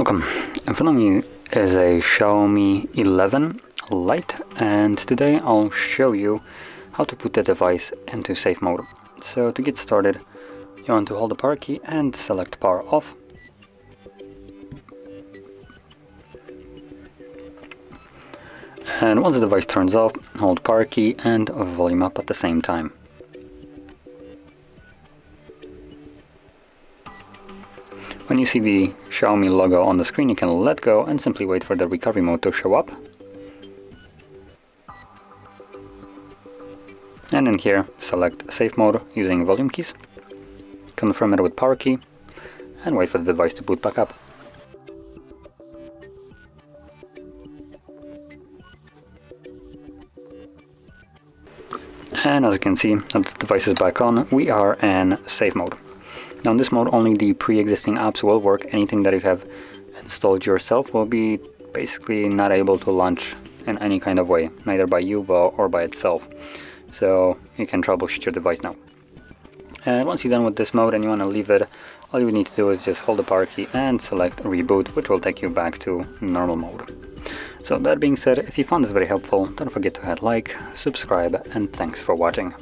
Welcome. In front of me is a Xiaomi 11 Lite and today I'll show you how to put the device into safe mode. So to get started you want to hold the power key and select power off. And once the device turns off, hold power key and volume up at the same time. When you see the Xiaomi logo on the screen you can let go and simply wait for the recovery mode to show up. And in here select safe mode using volume keys, confirm it with power key and wait for the device to boot back up. And as you can see, the device is back on, we are in safe mode. Now in this mode only the pre-existing apps will work, anything that you have installed yourself will be basically not able to launch in any kind of way, neither by you or by itself. So you can troubleshoot your device now. And once you're done with this mode and you want to leave it, all you need to do is just hold the power key and select reboot, which will take you back to normal mode. So that being said, if you found this very helpful, don't forget to hit like, subscribe, and thanks for watching.